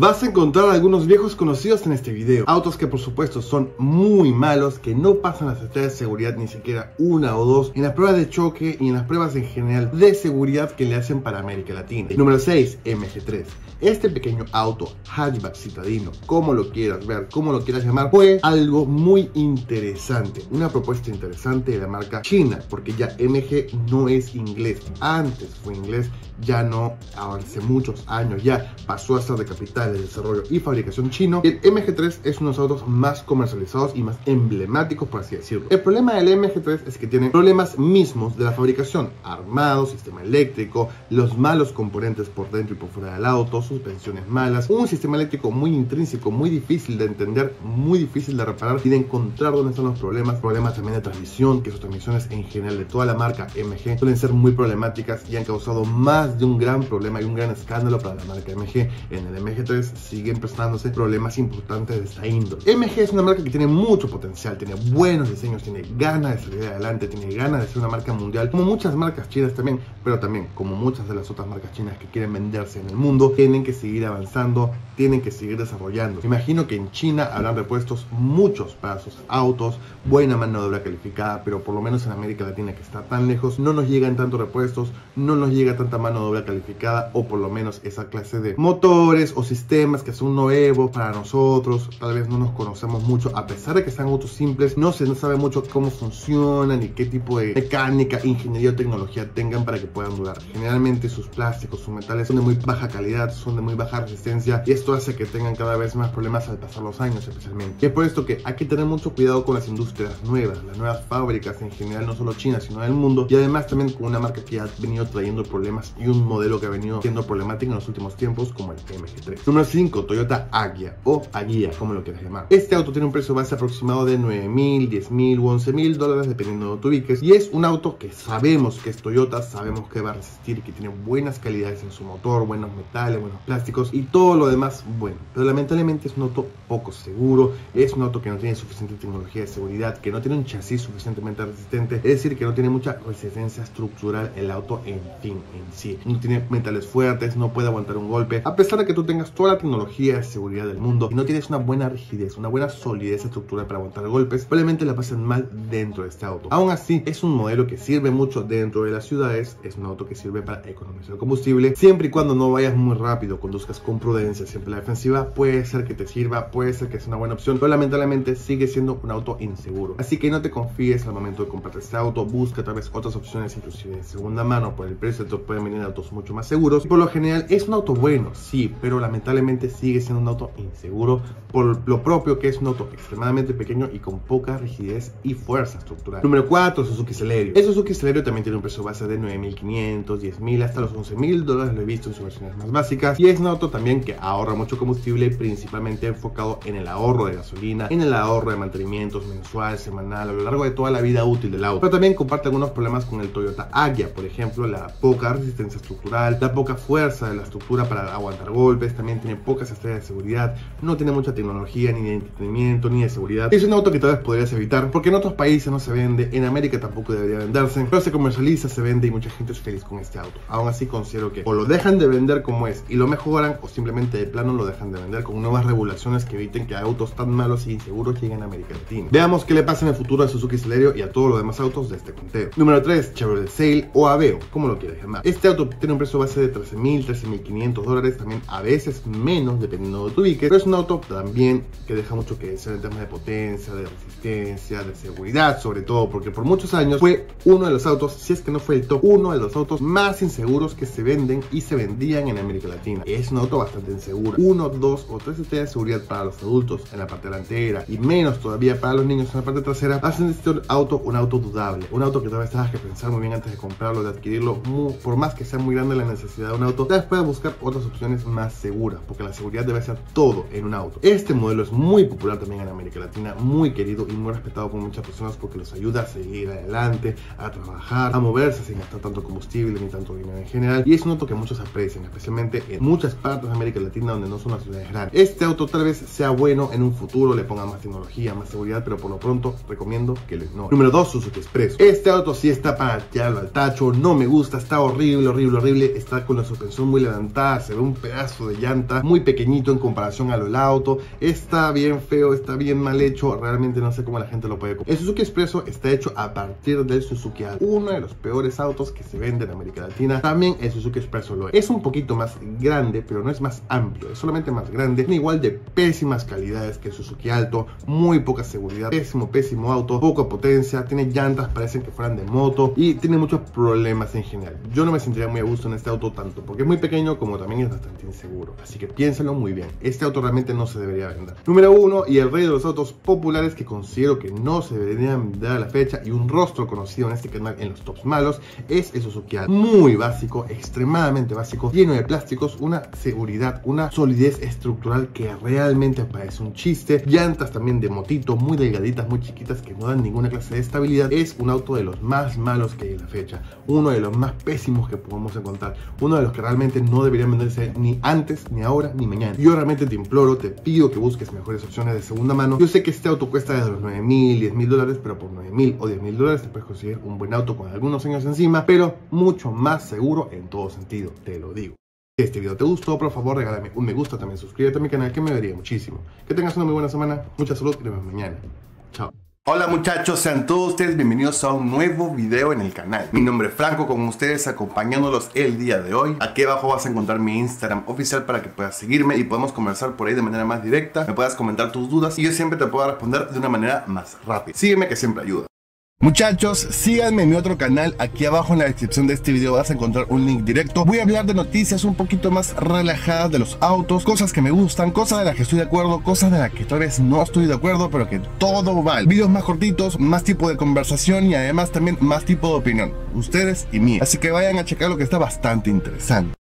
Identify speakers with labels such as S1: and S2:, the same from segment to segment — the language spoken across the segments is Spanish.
S1: Vas a encontrar algunos viejos conocidos en este video. Autos que por supuesto son muy malos Que no pasan las estrellas de seguridad ni siquiera una o dos En las pruebas de choque y en las pruebas en general de seguridad que le hacen para América Latina. Número 6, MG3 Este pequeño auto, hatchback citadino, como lo quieras ver, como lo quieras llamar Fue algo muy interesante. Una propuesta interesante de la marca china Porque ya MG no es inglés. Antes fue inglés, ya no, hace muchos años ya pasó a ser de capital de desarrollo y fabricación chino, el MG3 es uno de los autos más comercializados y más emblemáticos, por así decirlo. El problema del MG3 es que tiene problemas mismos de la fabricación, armado, sistema eléctrico, los malos componentes por dentro y por fuera del auto, suspensiones malas, un sistema eléctrico muy intrínseco, muy difícil de entender, muy difícil de reparar y de encontrar dónde están los problemas, problemas también de transmisión, que sus transmisiones en general de toda la marca MG suelen ser muy problemáticas y han causado más de un gran problema y un gran escándalo para la marca MG. En el MG3 siguen presentándose problemas importantes de esta índole. MG es una marca que tiene mucho potencial, tiene buenos diseños, tiene ganas de salir adelante, tiene ganas de ser una marca mundial, como muchas marcas chinas también, pero también como muchas de las otras marcas chinas que quieren venderse en el mundo, tienen que seguir avanzando, tienen que seguir desarrollando. imagino que en China habrán repuestos muchos para sus autos, buena mano de obra calificada, pero por lo menos en América Latina que está tan lejos, no nos llegan tantos repuestos, no nos llega tanta mano de obra calificada o por lo menos esa clase de motores o sistemas temas que son nuevos para nosotros, tal vez no nos conocemos mucho, a pesar de que sean autos simples, no se no sabe mucho cómo funcionan y qué tipo de mecánica, ingeniería o tecnología tengan para que puedan durar. Generalmente sus plásticos, sus metales son de muy baja calidad, son de muy baja resistencia y esto hace que tengan cada vez más problemas al pasar los años especialmente. Y es por esto que hay que tener mucho cuidado con las industrias nuevas, las nuevas fábricas en general, no solo China, sino del mundo y además también con una marca que ha venido trayendo problemas y un modelo que ha venido siendo problemático en los últimos tiempos como el MG3. Número 5, Toyota Agya o Agia, como lo quieras llamar. Este auto tiene un precio base aproximado de 9 mil, 10 mil u 11 mil dólares dependiendo de donde ubiques y es un auto que sabemos que es Toyota, sabemos que va a resistir, que tiene buenas calidades en su motor, buenos metales, buenos plásticos y todo lo demás bueno, pero lamentablemente es un auto poco seguro, es un auto que no tiene suficiente tecnología de seguridad, que no tiene un chasis suficientemente resistente, es decir, que no tiene mucha resistencia estructural el auto en fin, en sí, no tiene metales fuertes, no puede aguantar un golpe, a pesar de que tú tengas toda la tecnología de seguridad del mundo y no tienes una buena rigidez, una buena solidez estructural para aguantar golpes, probablemente la pasen mal dentro de este auto. Aún así, es un modelo que sirve mucho dentro de las ciudades, es un auto que sirve para economizar combustible, siempre y cuando no vayas muy rápido, conduzcas con prudencia, siempre la defensiva, puede ser que te sirva, puede ser que sea una buena opción, pero lamentablemente sigue siendo un auto inseguro. Así que no te confíes al momento de comprarte este auto, busca tal vez otras opciones, inclusive de segunda mano, por el precio te pueden venir autos mucho más seguros. Y por lo general es un auto bueno, sí, pero lamentablemente sigue siendo un auto inseguro por lo propio que es un auto extremadamente pequeño y con poca rigidez y fuerza estructural. Número 4, Suzuki Celerio. El Suzuki Celerio también tiene un precio base de 9.500, 10.000 hasta los 11.000 dólares, lo he visto en sus versiones más básicas. Y es un auto también que ahorra mucho combustible, principalmente enfocado en el ahorro de gasolina, en el ahorro de mantenimientos mensual, semanal, a lo largo de toda la vida útil del auto. Pero también comparte algunos problemas con el Toyota Agya, por ejemplo, la poca resistencia estructural, la poca fuerza de la estructura para aguantar golpes, también tiene poca pocas estrellas de seguridad, no tiene mucha tecnología, ni de entretenimiento, ni de seguridad. Es un auto que tal vez podrías evitar, porque en otros países no se vende, en América tampoco debería venderse, pero se comercializa, se vende y mucha gente es feliz con este auto. Aún así considero que o lo dejan de vender como es y lo mejoran, o simplemente de plano lo dejan de vender con nuevas regulaciones que eviten que autos tan malos y inseguros lleguen a América Latina. Veamos qué le pasa en el futuro a Suzuki Celerio y a todos los demás autos de este conteo. Número 3, Chevrolet Sail o Aveo, como lo quieras llamar. Este auto tiene un precio base de 13.000, 13.500 dólares, también a veces menos dependiendo de tu ubiques, pero es un auto también que deja mucho que desear en temas de potencia, de resistencia, de seguridad, sobre todo porque por muchos años fue uno de los autos, si es que no fue el top, uno de los autos más inseguros que se venden y se vendían en América Latina. Es un auto bastante inseguro, uno, dos o tres estrellas de seguridad para los adultos en la parte delantera y menos todavía para los niños en la parte trasera, hacen de este auto un auto dudable, un auto que vez tengas que pensar muy bien antes de comprarlo, de adquirirlo, por más que sea muy grande la necesidad de un auto, tal vez puedas buscar otras opciones más seguras, porque la seguridad debe ser todo en un auto. Este modelo es muy popular también en América Latina, muy querido y muy respetado por muchas personas porque los ayuda a seguir adelante, a trabajar, a moverse sin gastar tanto combustible ni tanto dinero en general. Y es un auto que muchos aprecian, especialmente en muchas partes de América Latina donde no son las ciudades grandes. Este auto tal vez sea bueno en un futuro, le ponga más tecnología, más seguridad, pero por lo pronto recomiendo que lo ignore. Número 2, Suzuki Express. Este auto sí está para tirarlo al tacho, no me gusta, está horrible, horrible, horrible. Está con la suspensión muy levantada, se ve un pedazo de llanta muy pequeñito en comparación a lo del auto. Está bien feo, está bien mal hecho. Realmente no sé cómo la gente lo puede comprar. El Suzuki Expresso está hecho a partir del Suzuki Alto, uno de los peores autos que se vende en América Latina. También el Suzuki Expresso lo es. Es un poquito más grande, pero no es más amplio, es solamente más grande. Tiene igual de pésimas calidades que el Suzuki Alto, muy poca seguridad, pésimo, pésimo auto, poca potencia, tiene llantas, parecen que fueran de moto y tiene muchos problemas en general. Yo no me sentiría muy a gusto en este auto tanto porque es muy pequeño como también es bastante inseguro. Así que piénsalo muy bien. Este auto realmente no se debería vender. Número uno y el rey de los autos populares que considero que no se deberían vender a la fecha y un rostro conocido en este canal en los tops malos es el Suzuki. Muy básico, extremadamente básico, lleno de plásticos, una seguridad, una solidez estructural que realmente parece un chiste. Llantas también de motito, muy delgaditas, muy chiquitas que no dan ninguna clase de estabilidad. Es un auto de los más malos que hay en la fecha. Uno de los más pésimos que podemos encontrar. Uno de los que realmente no deberían venderse ni antes, ni ahora, ni mañana. Yo realmente te imploro, te pido que busques mejores opciones de segunda mano. Yo sé que este auto cuesta desde los 9 mil, 10 mil dólares, pero por 9 mil o 10 mil dólares te puedes conseguir un buen auto con algunos años encima, pero mucho más seguro en todo sentido, te lo digo. Si este video te gustó, por favor regálame un me gusta, también suscríbete a mi canal que me vería muchísimo. Que tengas una muy buena semana, mucha salud y nos vemos mañana. Chao. Hola muchachos, sean todos ustedes bienvenidos a un nuevo video en el canal. Mi nombre es Franco, con ustedes acompañándolos el día de hoy. Aquí abajo vas a encontrar mi Instagram oficial para que puedas seguirme y podamos conversar por ahí de manera más directa. Me puedas comentar tus dudas y yo siempre te puedo responder de una manera más rápida. Sígueme que siempre ayuda. Muchachos, síganme en mi otro canal, aquí abajo en la descripción de este video vas a encontrar un link directo. Voy a hablar de noticias un poquito más relajadas de los autos, cosas que me gustan, cosas de las que estoy de acuerdo, cosas de las que tal vez no estoy de acuerdo, pero que todo vale. Videos más cortitos, más tipo de conversación y además también más tipo de opinión, ustedes y mí. Así que vayan a checar lo que está bastante interesante.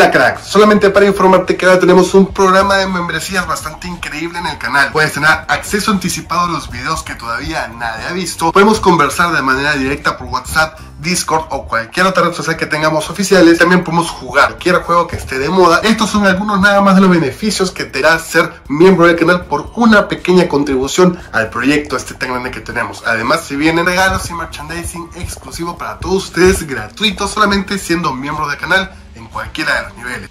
S1: Hola cracks, solamente para informarte que ahora tenemos un programa de membresías bastante increíble en el canal. Puedes tener acceso anticipado a los videos que todavía nadie ha visto. Podemos conversar de manera directa por WhatsApp, Discord o cualquier otra red social que tengamos oficiales. También podemos jugar cualquier juego que esté de moda. Estos son algunos nada más de los beneficios que te da ser miembro del canal por una pequeña contribución al proyecto este tan grande que tenemos. Además, si vienen regalos y merchandising exclusivo para todos ustedes, gratuito solamente siendo miembro del canal en cualquiera de los niveles.